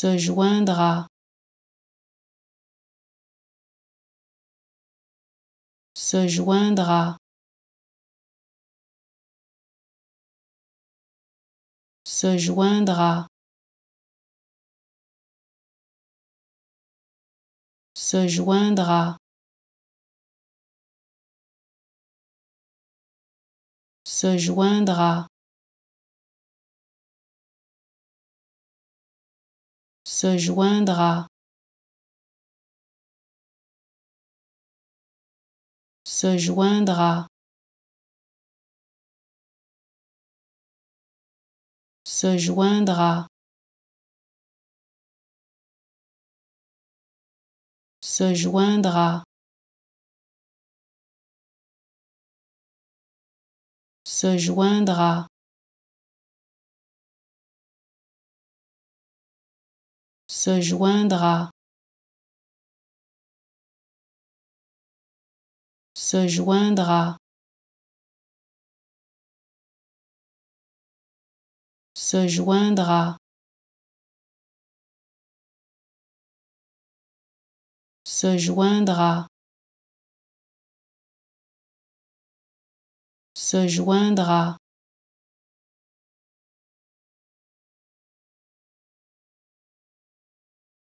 se joindra, se joindra, se joindra, se joindra. se joindra. se joindra, se joindra, se joindra, se joindra. se joindra. se joindra, se joindra, se joindra, se joindra, se joindra.